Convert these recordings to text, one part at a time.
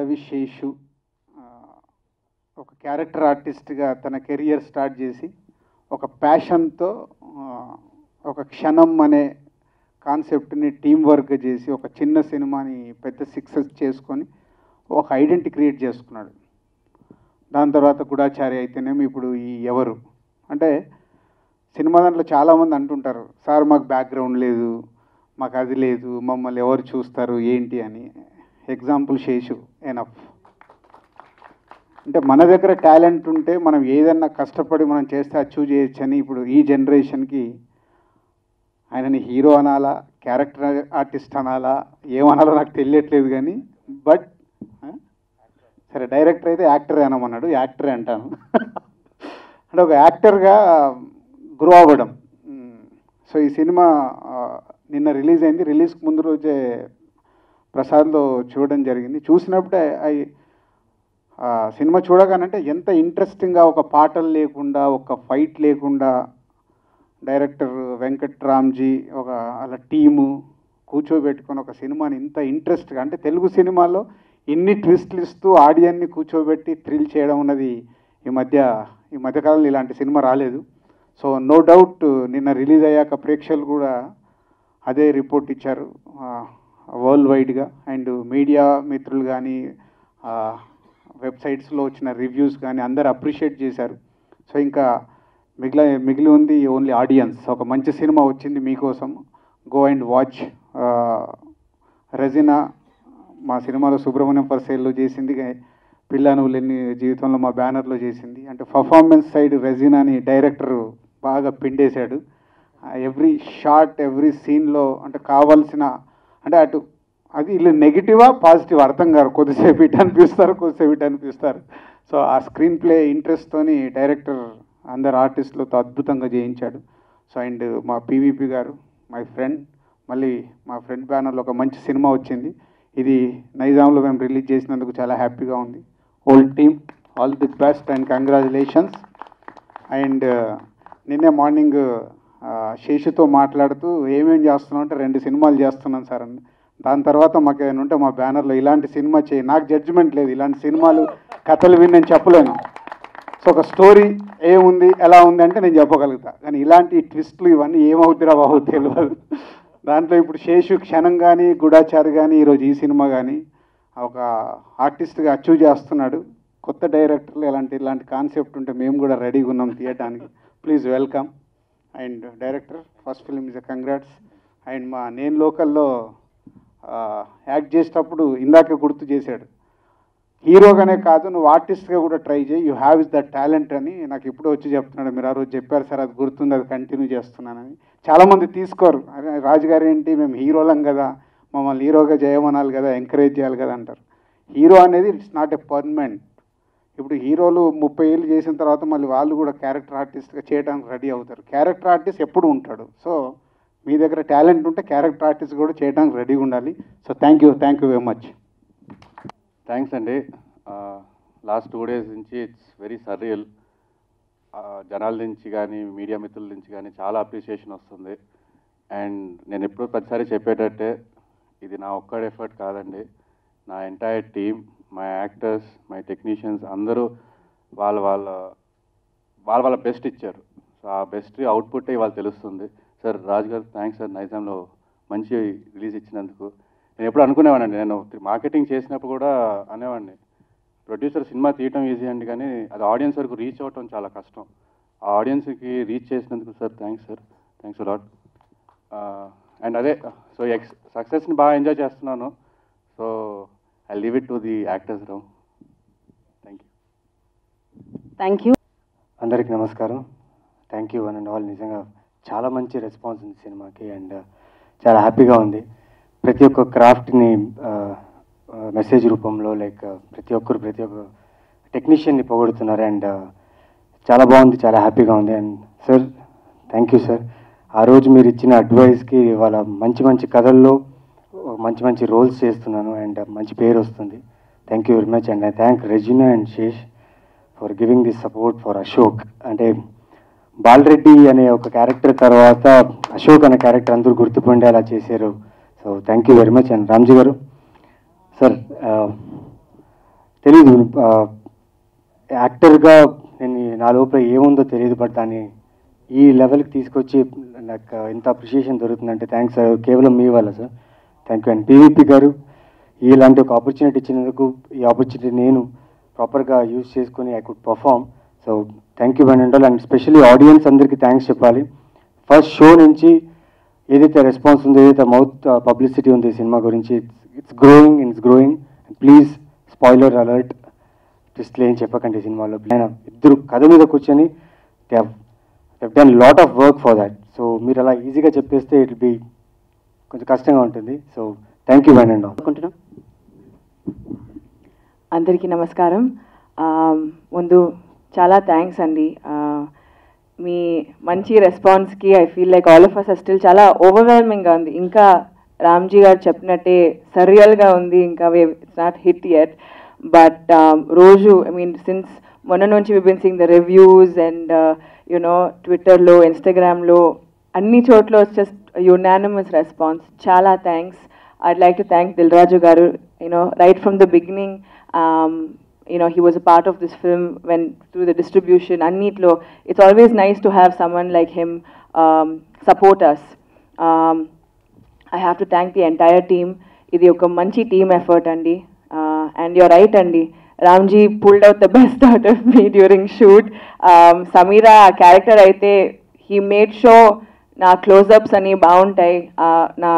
అడవి శేషు ఒక క్యారెక్టర్ ఆర్టిస్ట్గా తన కెరియర్ స్టార్ట్ చేసి ఒక ప్యాషన్తో ఒక క్షణం అనే కాన్సెప్ట్ని టీం వర్క్ చేసి ఒక చిన్న సినిమాని పెద్ద సక్సెస్ చేసుకొని ఒక ఐడెంటిటీ క్రియేట్ చేసుకున్నాడు. దాని తర్వాత గుడాచారి అయితేనేమి ఇప్పుడు ఈ ఎవరు? అంటే సినిమా దాంట్లో చాలామంది అంటుంటారు సార్ మాకు బ్యాక్గ్రౌండ్ లేదు మాకు అది లేదు మమ్మల్ని ఎవరు చూస్తారు ఏంటి అని. ఎగ్జాంపుల్ శేషు ఎనఫ్ అంటే మన దగ్గర టాలెంట్ ఉంటే మనం ఏదన్నా కష్టపడి మనం చేస్తే అచీవ్ చేయొచ్చని ఇప్పుడు ఈ జనరేషన్కి ఆయనని హీరో అనాలా క్యారెక్టర్ ఆర్టిస్ట్ అనాలా ఏమనాలో నాకు తెలియట్లేదు కానీ బట్ సరే డైరెక్టర్ అయితే యాక్టరే అనమన్నాడు యాక్టరే అంటాను. అంటే ఒక యాక్టర్గా గ్రో అవ్వడం. సో ఈ సినిమా నిన్న రిలీజ్ అయింది. రిలీజ్కి ముందు రోజే ప్రసాద్లో చూడడం జరిగింది. చూసినప్పుడే అవి సినిమా చూడగానంటే ఎంత ఇంట్రెస్టింగ్గా ఒక పాటలు లేకుండా ఒక ఫైట్ లేకుండా డైరెక్టర్ వెంకట్ రామ్జీ ఒక అలా టీము కూర్చోబెట్టుకొని ఒక సినిమాని ఇంత ఇంట్రెస్ట్గా అంటే తెలుగు సినిమాలో ఇన్ని ట్విస్ట్లు ఇస్తూ ఆడియన్ని కూర్చోబెట్టి థ్రిల్ చేయడం అన్నది ఈ మధ్య ఈ మధ్యకాలంలో ఇలాంటి సినిమా రాలేదు. సో నో డౌట్ నిన్న రిలీజ్ అయ్యాక ప్రేక్షకులు కూడా అదే రిపోర్ట్ ఇచ్చారు. వరల్డ్ వైడ్గా అండ్ మీడియా మిత్రులు కానీ వెబ్సైట్స్లో వచ్చిన రివ్యూస్ కానీ అందరు అప్రిషియేట్ చేశారు. సో ఇంకా మిగిలి మిగిలి ఉంది ఓన్లీ ఆడియన్స్. ఒక మంచి సినిమా వచ్చింది మీకోసం. గో అండ్ వాచ్ రజినా మా సినిమాలో సుబ్రహ్మణ్యం పర్సేల్లో చేసింది. పిల్ల లేని జీవితంలో మా బ్యానర్లో చేసింది. అంటే పర్ఫార్మెన్స్ సైడ్ రజీనాని డైరెక్టర్ బాగా పిండేశాడు. ఎవ్రీ షార్ట్ ఎవ్రీ సీన్లో అంటే కావాల్సిన అంటే అటు అది వీళ్ళు నెగిటివా పాజిటివ్ అర్థం కాదు కొద్దిసేపు ఇటు అనిపిస్తారు కొద్దిసేపు ఇటు అనిపిస్తారు. సో ఆ స్క్రీన్ ప్లే ఇంట్రెస్ట్తోని డైరెక్టర్ అందరు ఆర్టిస్టులతో అద్భుతంగా చేయించాడు. సో అండ్ మా పీవీపీ గారు మై ఫ్రెండ్ మళ్ళీ మా ఫ్రెండ్ బ్యానర్లో ఒక మంచి సినిమా వచ్చింది. ఇది నైజాంలో మేము రిలీజ్ చేసినందుకు చాలా హ్యాపీగా ఉంది. Old team all the best and congratulations and నిన్నే మార్నింగ్ శేషుతో మాట్లాడుతూ ఏమేం చేస్తున్నాం అంటే రెండు సినిమాలు చేస్తున్నాను సార్ అని. దాని తర్వాత మాకు ఏమైనా ఉంటే మా బ్యానర్లో ఇలాంటి సినిమా చేయి. నాకు జడ్జిమెంట్ లేదు. ఇలాంటి సినిమాలు కథలు విని నేను చెప్పలేను. సో ఒక స్టోరీ ఏముంది ఎలా ఉంది అంటే నేను చెప్పగలుగుతా. కానీ ఇలాంటి ట్విస్ట్లు ఇవన్నీ ఏమవుతురా బాబు తెలియదు దాంట్లో ఇప్పుడు శేషు క్షణం కానీ గుడాచారి కానీ ఈరోజు ఈ సినిమా కానీ ఒక ఆర్టిస్ట్గా అచీవ్ చేస్తున్నాడు. కొత్త డైరెక్టర్లు ఇలాంటి ఇలాంటి కాన్సెప్ట్ ఉంటే మేము కూడా రెడీగా ఉన్నాం తీయడానికి please welcome and director first film is congrats. And మా నేను లోకల్లో యాక్ట్ చేసేటప్పుడు ఇందాకే గుర్తు చేశాడు. హీరోగానే కాదు నువ్వు ఆర్టిస్ట్గా కూడా ట్రై చేయి you have is the talent అని నాకు ఇప్పుడు వచ్చి చెప్తున్నాడు. మీరు ఆ రోజు చెప్పారు సార్ అది గుర్తుంది అది కంటిన్యూ చేస్తున్నానని. చాలామంది తీసుకోరు. రాజుగారు ఏంటి మేము హీరోలం కదా మమ్మల్ని హీరోగా చేయమనాలి కదా ఎంకరేజ్ చేయాలి కదా అంటారు. హీరో అనేది ఇట్స్ నాట్ ఎ పర్మనెంట్. ఇప్పుడు హీరోలు ముప్పై ఏళ్ళు చేసిన తర్వాత మళ్ళీ వాళ్ళు కూడా క్యారెక్టర్ ఆర్టిస్ట్గా చేయడానికి రెడీ అవుతారు. క్యారెక్టర్ ఆర్టిస్ట్ ఎప్పుడు ఉంటాడు? సో మీ దగ్గర టాలెంట్ ఉంటే క్యారెక్టర్ ఆర్టిస్ట్ కూడా చేయడానికి రెడీగా ఉండాలి. So thank you thank you very much. Thanks అండి. లాస్ట్ టూ డేస్ నుంచి ఇట్స్ వెరీ సర్రియల్. జనాల నుంచి కానీ మీడియా మిత్రుల నుంచి కానీ చాలా అప్రిసియేషన్ వస్తుంది. అండ్ నేను ఎప్పుడూ ప్రతిసారి చెప్పేటట్టే ఇది నా ఒక్కడి ఎఫర్ట్ కాదండి. నా entire team my actors my technicians అందరూ వాళ్ళ వాళ్ళ వాళ్ళ వాళ్ళ బెస్ట్ ఇచ్చారు. సో ఆ బెస్ట్ అవుట్పుట్ ఇవాళ తెలుస్తుంది. సార్ రాజు గారు థ్యాంక్స్ సార్ నైజాంలో మంచి రిలీజ్ ఇచ్చినందుకు. నేను ఎప్పుడు అనుకునేవాడిని నేను మార్కెటింగ్ చేసినప్పుడు కూడా అనేవాడిని. ప్రొడ్యూసర్ సినిమా తీయటం ఈజీ అండి కానీ అది ఆడియన్స్ వరకు రీచ్ అవ్వటం చాలా కష్టం. ఆ ఆడియన్స్కి రీచ్ చేసినందుకు sir thanks sir thanks lot and అదే సో ఎక్స్ సక్సెస్ని బాగా ఎంజాయ్ చేస్తున్నాను. So I leave it to the actors row thank you thank you అందరికీ నమస్కారం. Thank you one and all నిజంగా చాలా మంచి రెస్పాన్స్ ఉంది సినిమాకి అండ్ చాలా హ్యాపీగా ఉంది. ప్రతి ఒక్క క్రాఫ్ట్ని మెసేజ్ రూపంలో లైక్ ప్రతి ఒక్కరు ప్రతి ఒక్క టెక్నీషియన్ని పొగుడుతున్నారు అండ్ చాలా బాగుంది చాలా హ్యాపీగా ఉంది and sir thank you sir ఆ రోజు మీరు ఇచ్చిన అడ్వైస్కి ఇవాళ మంచి మంచి కథల్లో మంచి మంచి రోల్స్ చేస్తున్నాను అండ్ మంచి పేరు వస్తుంది. Thank you very much and I thank Regina and Sesh for giving the support for Ashok అంటే బాలరెడ్డి అనే ఒక క్యారెక్టర్ తర్వాత అశోక్ అనే క్యారెక్టర్ అందరూ గుర్తుపండి అలా చేశారు. So thank you very much and Ramji garu. Sir తెలీదు యాక్టర్గా నేను నా లోపల ఏముందో తెలియదు బట్ దాన్ని ఈ లెవెల్కి తీసుకొచ్చి నాకు ఇంత అప్రిషియేషన్ దొరుకుతుందంటే థ్యాంక్స్ సార్ కేవలం మీ వల్ల sir thank you and PVP garu ఇలాంటి ఒక ఆపర్చునిటీ ఇచ్చినందుకు ఈ ఆపర్చునిటీ నేను ప్రాపర్గా యూజ్ చేసుకుని I could perform so thank you one and and specially audience అందరికీ థ్యాంక్స్ చెప్పాలి. ఫస్ట్ షో నుంచి ఏదైతే రెస్పాన్స్ ఉందో ఏదైతే మౌత్ పబ్లిసిటీ ఉంది ఈ సినిమా గురించి it's growing it's growing please spoiler alert ట్విస్ట్లు ఏం చెప్పకండి ఈ సినిమాలో. ఆయన ఇద్దరు కథ మీద కూర్చొని they done lot of work for that so మీరు అలా ఈజీగా చెప్పేస్తే ఇట్ బి కొంచెం కష్టంగా ఉంటుంది. సో థ్యాంక్ యూ అండ్ అనుకుంటున్నాం. అందరికీ నమస్కారం. ముందు చాలా థ్యాంక్స్ అండి. మీ మంచి రెస్పాన్స్కి I feel like all of us still చాలా ఓవర్వెల్మింగ్గా ఉంది. ఇంకా రామ్జీ గారు చెప్పినట్టే సరియల్గా ఉంది. ఇంకా it's not hit yet but రోజు ఐ మీన్ సిన్స్ మొన్న నుంచి we been seeing the reviews and you know ట్విట్టర్లో ఇన్స్టాగ్రామ్లో అన్ని చోట్ల జస్ట్ యునానిమస్ రెస్పాన్స్ చాలా thanks I'd like to thank Dilraju Garu, you know, right from the beginning. Um, you know, he was a part of this film when through the distribution. Annitlo, it's always nice to have someone like him um, support us. Um, I have to thank the entire team. ఇది ఒక మంచి team effort అండి and you're right అండి Ramji pulled out the best out of me during shoot Sameera ఆ character అయితే he made sure నా closeups అని బాగుంటాయి నా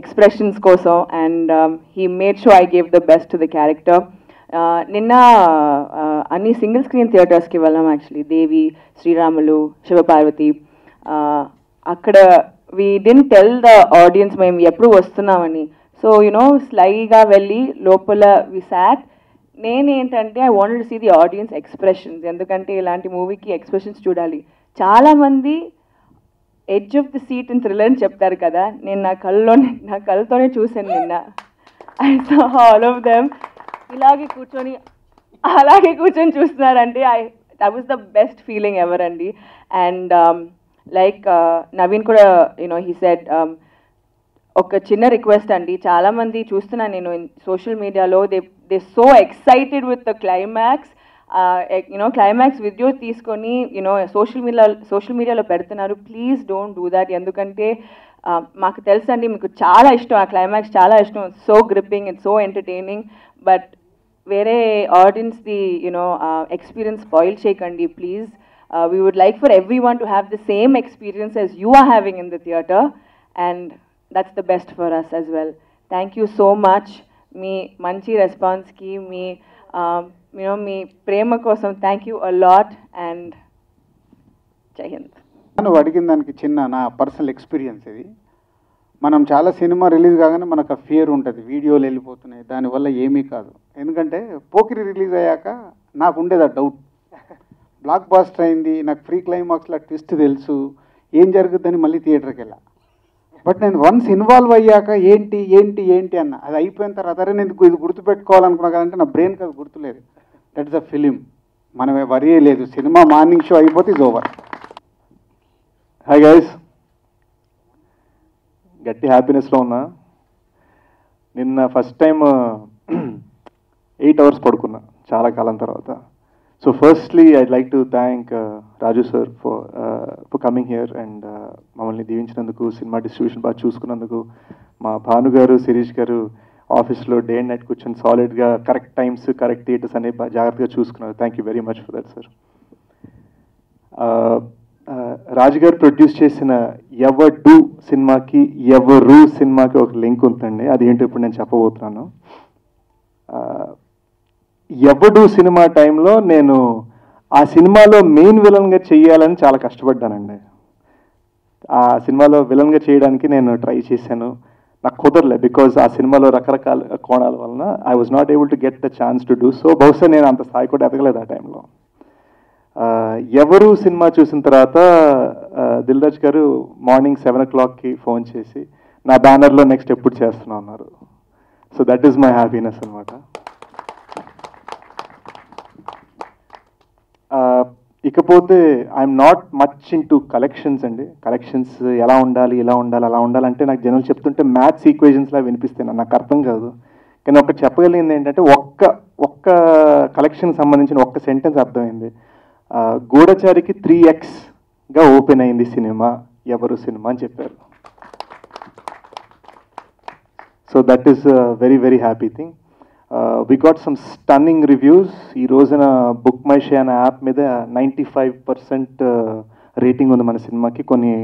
ఎక్స్ప్రెషన్స్ కోసం and he made sure I gave the best the character నిన్న అన్ని సింగిల్ స్క్రీన్ థియేటర్స్కి వెళ్ళాం యాక్చువల్లీ దేవి శ్రీరాములు శివపార్వతి. అక్కడ we didn't tell the audience మేము ఎప్పుడు వస్తున్నామని. సో యునో స్లైగా వెళ్ళి లోపల వి సాట్ నేనేంటంటే I wanted see the audience expressions ఎందుకంటే ఇలాంటి మూవీకి ఎక్స్ప్రెషన్స్ చూడాలి. చాలామంది edge of the seat in thrill అని చెప్తారు కదా నేను నా కళ్ళలో నా కళ్ళతోనే చూశాను నిన్న. I saw all of them ఇలాగే కూర్చొని అలాగే కూర్చొని చూస్తున్నారంటే I that was the best feeling ever అండి. And like um, uh, Naveen కూడా యూనో హీ సెడ్ ఒక చిన్న రిక్వెస్ట్ అండి. చాలామంది చూస్తున్నాను నేను సోషల్ మీడియాలో they they so excited with the climax you know climax video తీసుకొని you know social media social మీడియాలో పెడుతున్నారు. ప్లీజ్ డోంట్ డూ దాట్ ఎందుకంటే మాకు తెలుసండి మీకు చాలా ఇష్టం. ఆ క్లైమాక్స్ చాలా ఇష్టం. So gripping it's so entertaining but వేరే ఆడియన్స్ది యునో ఎక్స్పీరియన్స్ స్పాయిల్ చేయకండి. Please we would like for every one to have the same experience as you are having in the theatre and that's the best for us as well thank you so much మీ మంచి రెస్పాన్స్కి మీ మేము మీ ప్రేమ కోసం thank you a lot and Jai Hind. నువ్వు అడిగిన దానికి చిన్న నా పర్సనల్ ఎక్స్పీరియన్స్ ఇది. మనం చాలా సినిమా రిలీజ్ కాగానే మనకు ఆ ఫియర్ ఉంటుంది వీడియోలు వెళ్ళిపోతున్నాయి దానివల్ల ఏమీ కాదు. ఎందుకంటే పోకిరి రిలీజ్ అయ్యాక నాకు ఉండేది ఆ డౌట్ బ్లాక్ బాస్టర్ అయింది నాకు ఫ్రీ క్లైమాక్స్లో ట్విస్ట్ తెలుసు ఏం జరుగుద్దని మళ్ళీ థియేటర్కి వెళ్ళా. బట్ నేను వన్స్ ఇన్వాల్వ్ అయ్యాక ఏంటి ఏంటి ఏంటి అన్న అది అయిపోయిన తర్వాత అరే నేను ఇది గుర్తుపెట్టుకోవాలనుకున్నా కదంటే నా బ్రెయిన్కి అది గుర్తులేదు. దట్ ఇస్ అ ఫిలిం మనమే వరీ లేదు. సినిమా మార్నింగ్ షో అయిపోతే ఇస్ ఓవర్ హాయ్ గైస్ గట్టి హ్యాపీనెస్లో ఉన్నా. నిన్న ఫస్ట్ టైం ఎయిట్ అవర్స్ పడుకున్నా. చాలా కాలం తర్వాత. So firstly I like to thank Raju sir for for coming here and మమ్మల్ని దీవించినందుకు సినిమా డిస్ట్రిబ్యూషన్ బాగా చూసుకున్నందుకు మా భాను గారు శిరీష్ గారు ఆఫీస్లో డే అండ్ నైట్ కూర్చొని సాలిడ్గా కరెక్ట్ టైమ్స్ కరెక్ట్ థియేటర్స్ అనేవి బాగా జాగ్రత్తగా చూసుకున్నారు. Thank you very much for that sir Raju garu produce చేసిన ఎవర్ డూ సినిమాకి ఎవరు సినిమాకి ఒక లింక్ ఉందండి. అది ఏంటో ఇప్పుడు నేను చెప్పబోతున్నాను. ఎవడు సినిమా టైంలో నేను ఆ సినిమాలో మెయిన్ విలన్గా చేయాలని చాలా కష్టపడ్డానండి. ఆ సినిమాలో విలన్గా చేయడానికి నేను ట్రై చేశాను. నాకు కుదరలే బికాజ్ ఆ సినిమాలో రకరకాల కోణాల వలన I was not able to get the chance to do so బహుశా నేను అంత స్థాయి కూడా ఎదగలేదు ఆ టైంలో ఎవరు సినిమా చూసిన తర్వాత దిల్రాజ్ దిల్ రాజ్ గారు మార్నింగ్ సెవెన్ ఓ క్లాక్కి ఫోన్ చేసి నా బ్యానర్లో నెక్స్ట్ ఎప్పుడు చేస్తున్నా అన్నారు. So that is my happiness అనమాట ఇకపోతే I'm not much into collections అండి. కలెక్షన్స్ ఎలా ఉండాలి ఎలా ఉండాలి అలా ఉండాలంటే నాకు జనాలు చెప్తుంటే మ్యాథ్స్ ఈక్వేషన్స్లా వినిపిస్తాయి నాకు. అర్థం కాదు. కానీ ఒకటి చెప్పగలిగింది ఏంటంటే ఒక్క ఒక్క కలెక్షన్ సంబంధించిన ఒక్క సెంటెన్స్ అర్థమైంది. గూఢచారికి త్రీ ఎక్స్గా ఓపెన్ అయింది సినిమా. ఎవరు సినిమా అని చెప్పారు. So that is very very happy thing we got some stunning reviews ఈ రోజున బుక్ మై షే అనే యాప్ మీద నైంటీ ఫైవ్ పర్సెంట్ రేటింగ్ ఉంది మన సినిమాకి. కొన్ని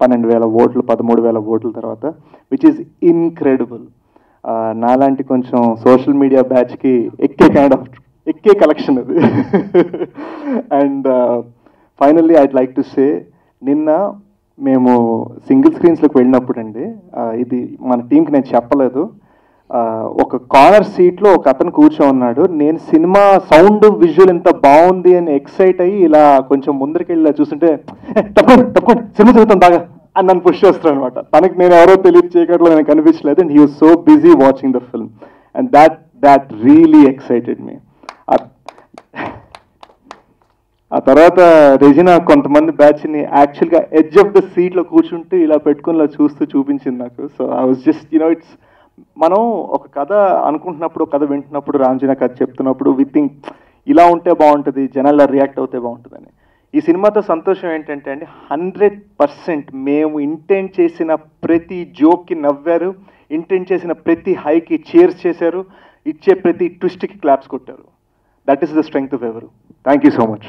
పన్నెండు వేల ఓట్లు పదమూడు వేల ఓట్ల తర్వాత విచ్ ఈస్ ఇన్క్రెడిబుల్ నాలాంటి కొంచెం సోషల్ మీడియా బ్యాచ్కి ఎక్కే కైండ్ ఆఫ్ ఎక్కే కలెక్షన్ అది. And finally I'd like to say నిన్న మేము సింగిల్ స్క్రీన్స్లోకి వెళ్ళినప్పుడు అండి uh, ఇది మన టీంకి నేను చెప్పలేదు. ఒక కార్నర్ సీట్లో ఒక అతను కూర్చో ఉన్నాడు నేను సినిమా సౌండ్ విజువల్ ఎంత బాగుంది అని ఎక్సైట్ అయ్యి ఇలా కొంచెం ముందరికి వెళ్ళి చూస్తుంటే తప్పకుండా తప్పకుండా సినిమా చదువుతాం బాగా అని నన్ను పుష్ చేస్తాను అనమాట. తనకి నేను ఎవరో తెలియదు చేయకట్లో నాకు కనిపించలేదు and he so busy watching the film and that that really excited me ఆ తర్వాత రెజినా కొంతమంది బ్యాచ్ని యాక్చువల్గా ఎడ్జ్ ఆఫ్ ద సీట్లో కూర్చుంటూ ఇలా పెట్టుకుని ఇలా చూస్తూ చూపించింది నాకు. So I was just you know it's మనం ఒక కథ అనుకుంటున్నప్పుడు కథ వింటున్నప్పుడు రాంజీన కథ చెప్తున్నప్పుడు వి థింక్ ఇలా ఉంటే బాగుంటుంది జనాల్లో రియాక్ట్ అవుతే బాగుంటుందని. ఈ సినిమాతో సంతోషం ఏంటంటే అండి హండ్రెడ్ పర్సెంట్ మేము ఇంటెంట్ చేసిన ప్రతి జోక్కి నవ్వారు ఇంటెంట్ చేసిన ప్రతి హైకి చేర్స్ చేశారు ఇచ్చే ప్రతి ట్విస్ట్కి క్లాప్స్ కొట్టారు. That is the strength of ఎవరు thank you so much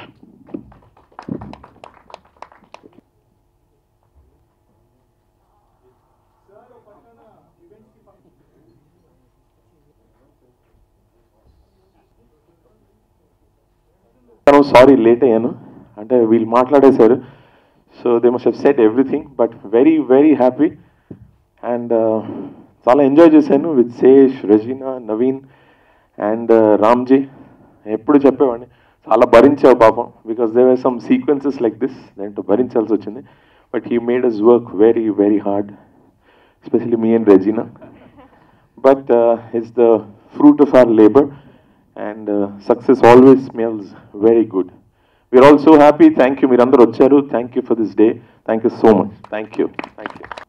sorry late అయ్యాను. అంటే వీళ్ళు మాట్లాడేశారు. So they must have set everything but very very happy and చాలా ఎంజాయ్ చేశాను విత్ శేష్ రజీనా నవీన్ అండ్ రామ్జీ ఎప్పుడు చెప్పేవాడిని. చాలా భరించావు పాపం because they were some sequences like this దాంట్లో భరించాల్సి వచ్చింది. But he made us work very very hard especially me and Regina. But uh, it's the fruit of our labor and uh, success always smells very good. We're all so happy. Thank you, Miranda Rocharu. Thank you for this day. Thank you so much. Thank you. Thank you.